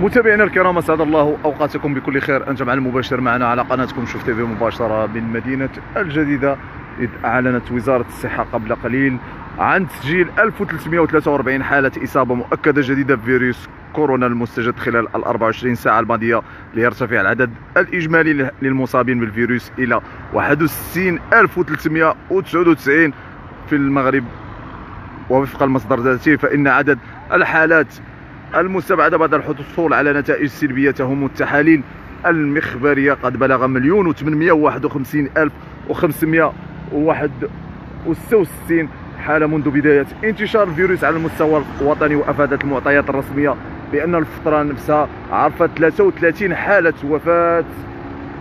متابعينا الكرام أسعد الله أوقاتكم بكل خير. أنتم على المباشر معنا على قناتكم. شوف تي في مباشرة من مدينة الجديدة. إذ أعلنت وزارة الصحة قبل قليل عن تسجيل 1343 حالة إصابة مؤكدة جديدة بفيروس كورونا المستجد خلال ال 24 ساعة الماضية ليرتفع العدد الإجمالي للمصابين بالفيروس إلى 61399 في المغرب. ووفق المصدر ذاته فإن عدد الحالات المستبعدة بعد الحصول على نتائج سلبية تهم التحاليل. المخبرية قد بلغ مليون و وخمسين ألف وخمسمائة وواحد وستة حالة منذ بداية انتشار الفيروس على المستوى الوطني وأفادت المعطيات الرسمية بأن الفترة نفسها عرفت 33 حالة وفاة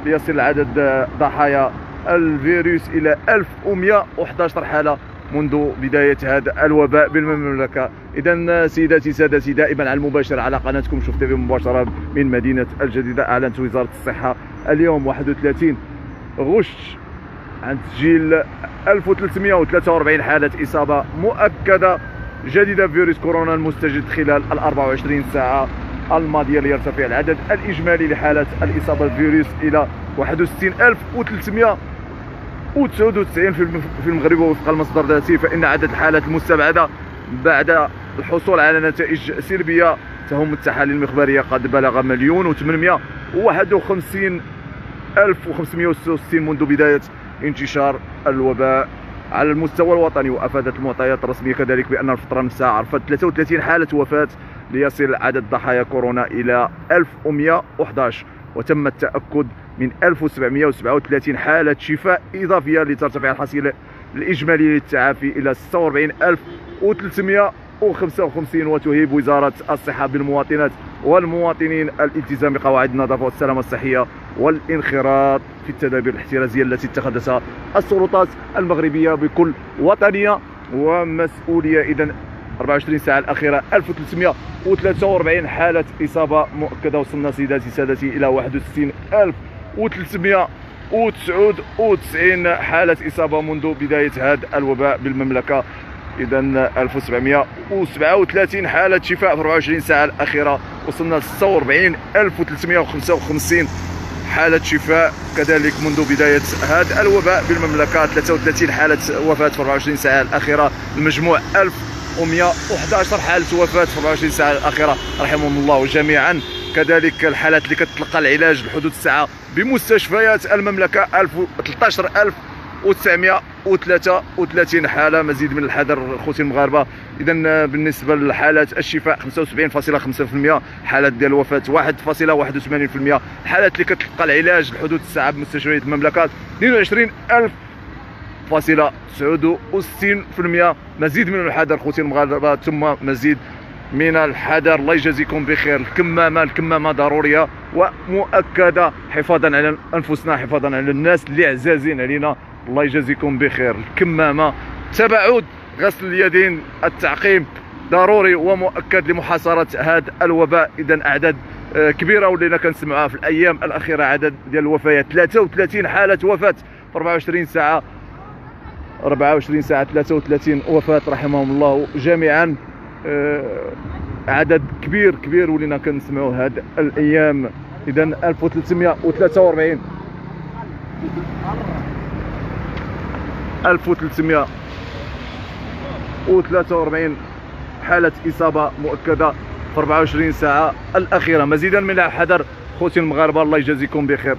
ليصل عدد ضحايا الفيروس إلى 1111 حالة منذ بداية هذا الوباء بالمملكة. إذا سيداتي سادتي دائما على المباشر على قناتكم. شوف تيفي مباشرة من مدينة الجديدة. أعلنت وزارة الصحة اليوم 31 غش عن تسجيل 1343 حالة إصابة مؤكدة جديدة بفيروس كورونا المستجد خلال ال 24 ساعة الماضية ليرتفع العدد الإجمالي لحالات الإصابة. بالفيروس إلى 61300 و99 في المغرب وفق المصدر ذاته فإن عدد الحالات المستبعدة بعد الحصول على نتائج سلبية تهم التحاليل المخبرية. قد بلغ مليون و 851 ألف و566 منذ بداية انتشار الوباء على المستوى الوطني. وأفادت المعطيات الرسمية كذلك بأن الفترة نفسها عرفت 33 حالة وفاة ليصل عدد ضحايا كورونا إلى 1111 وتم التأكد من 1737 حالة شفاء إضافية لترتفع الحصيلة الإجمالي للتعافي إلى 46355 وتهيب وزارة الصحة بالمواطنات والمواطنين الالتزام بقواعد النظافة والسلامة الصحية والانخراط في التدابير الاحترازية التي اتخذتها السلطات المغربية بكل وطنية ومسؤولية. إذا 24 ساعة الأخيرة 1343 حالة إصابة مؤكدة وصلنا سيداتي سادتي إلى 61300 و399 حالة إصابة منذ بداية هذا الوباء بالمملكة. إذا 1737 حالة شفاء في 24 ساعة الأخيرة. وصلنا ل 46355 حالة شفاء. كذلك منذ بداية هذا الوباء بالمملكة 33 حالة وفاة في 24 ساعة الأخيرة. المجموع 1111 حالة وفاة في 24 ساعة الأخيرة. رحمهم الله جميعا. كذلك الحالات اللي كتلقى العلاج بحدود الساعة بمستشفيات المملكة 13933 حالة. مزيد من الحذر خوتي المغاربة. اذا بالنسبة لحالات الشفاء 75.5% حالات ديال الوفاه 1.81% الحالات اللي كتلقى العلاج بحدود الساعة بمستشفيات المملكه 22000 فاصلة 69% مزيد من الحذر خوتي المغاربة. ثم مزيد من الحذر. الله يجازيكم بخير. الكمامة الكمامة ضرورية ومؤكدة. حفاظا على أنفسنا حفاظا على الناس اللي عزازين علينا. الله يجازيكم بخير. الكمامة تباعد غسل اليدين. التعقيم ضروري ومؤكد لمحاصرة هذا الوباء. اذا أعداد آه، كبيرة ولينا كنسمعوها في الأيام الأخيرة. عدد ديال الوفيات 33 حالة وفاة. في 24 ساعة. 24 ساعة 33 وفاة. رحمهم الله جميعا. عدد كبير كبير ولينا كنسمعوا هاد الأيام. اذا 1343 1343 حالة إصابة مؤكدة في 24 ساعة الأخيرة. مزيدا من الحذر خوتي المغاربة الله يجازيكم بخير.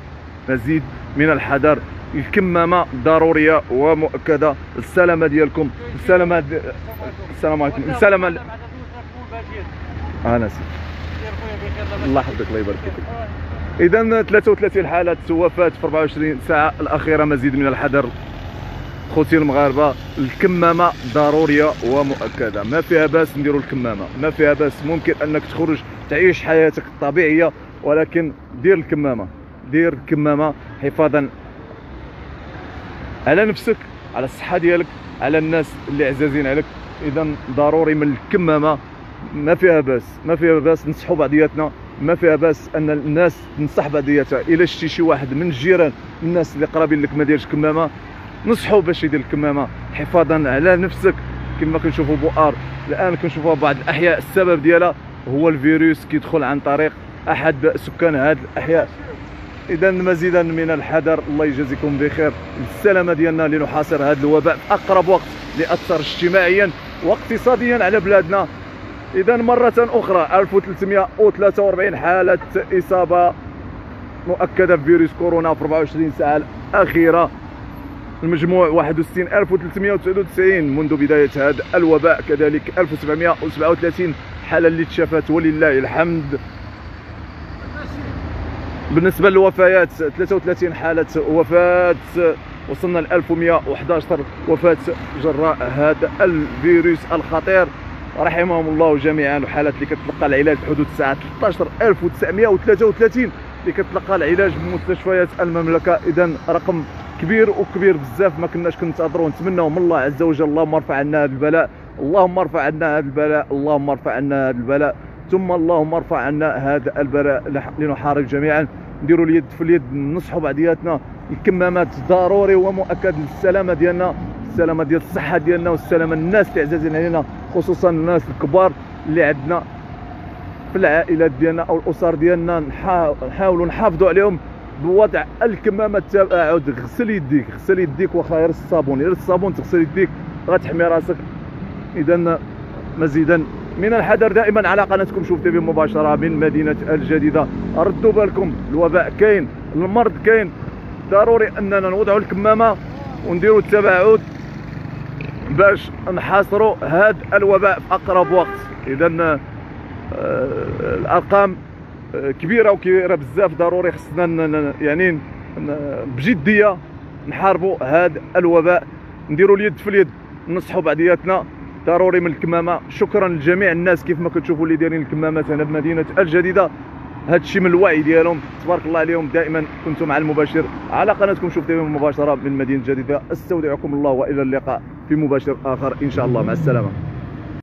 مزيد من الحذر. الكمامة ضرورية ومؤكدة. السلامة ديالكم. السلامة دي... السلام عليكم. السلامة أنا سيدي. الله يحفظك الله يبارك فيك. اذا 33 حالة وفاة في 24 ساعة الأخيرة مزيد من الحذر. خوتي المغاربة الكمامة ضرورية ومؤكدة. ما فيها بأس نديروا الكمامة. ما فيها بأس. ممكن أنك تخرج تعيش حياتك الطبيعية ولكن دير الكمامة. دير الكمامة حفاظا على نفسك على الصحة ديالك على الناس اللي عزازين عليك. إذا ضروري من الكمامة ما فيها بأس ما فيها بأس نصحوا بعضياتنا ما فيها بأس أن الناس تنصح بعضياتها. إلا شتي شي واحد من الجيران الناس اللي قرابين لك ما ديرش كمامة نصحوا باش يدير الكمامة حفاظا على نفسك. كما كنشوفوا بؤار الآن كنشوفوا بعض الأحياء السبب ديالها هو الفيروس كيدخل عن طريق أحد سكان هذه الأحياء. اذا مزيدا من الحذر الله يجازيكم بخير. السلامة ديالنا لنحاصر هذا الوباء في أقرب وقت لاثر اجتماعيا واقتصاديا على بلادنا. اذا مرة أخرى 1343 حالة إصابة مؤكدة بفيروس كورونا في 24 ساعة الأخيرة. المجموع 61399 منذ بداية هذا الوباء كذلك 1737 حالة اللي تشافت ولله الحمد. بالنسبة للوفيات 33 حالة وفاة. وصلنا ل 1111 وفاة جراء هذا الفيروس الخطير. رحمهم الله جميعا. الحالات اللي كتلقى العلاج في حدود الساعة 13933 اللي كتلقى العلاج بمستشفيات المملكة. اذا رقم كبير وكبير بزاف ما كناش كنتظروا نتمنوا من الله عز وجل اللهم ارفع عنا هذا البلاء. اللهم ارفع عنا هذا البلاء. اللهم ارفع عنا هذا البلاء. ثم اللهم ارفع عنا هذا البلاء لنحارب جميعا. نديروا اليد في اليد نصحوا بعضياتنا الكمامات ضروري ومؤكد للسلامة ديالنا السلامة ديال الصحة ديالنا والسلامة الناس اللي عزازين علينا خصوصا الناس الكبار اللي عندنا في العائلات ديالنا أو الأسر ديالنا. نحاولوا نحافظوا عليهم بوضع الكمامة التباعد غسل يديك غسل يديك واخا غير الصابون. غير الصابون تغسل يديك. غتحمي راسك. اذا مزيدا من الحذر دائما على قناتكم شوف تيفي مباشرة من مدينة الجديدة. ردوا بالكم الوباء كاين المرض كاين. ضروري أننا نوضعوا الكمامة ونديروا التباعد باش نحاصروا هذا الوباء في أقرب وقت. اذا آه، الأرقام آه، كبيرة وكبيرة بزاف. ضروري خصنا يعني بجدية نحاربوا هذا الوباء. نديروا اليد في اليد نصحوا بعضياتنا. ضروري من الكمامة. شكرا لجميع الناس كيف ما كتشوفوا اللي دايرين الكمامات هنا بمدينة الجديدة. هذا الشيء من الوعي ديالهم. تبارك الله عليهم. دائما كنتم مع المباشر على قناتكم. شوف دائما مباشرة من مدينة الجديدة. استودعكم الله وإلى اللقاء في مباشر آخر. إن شاء الله. مع السلامة.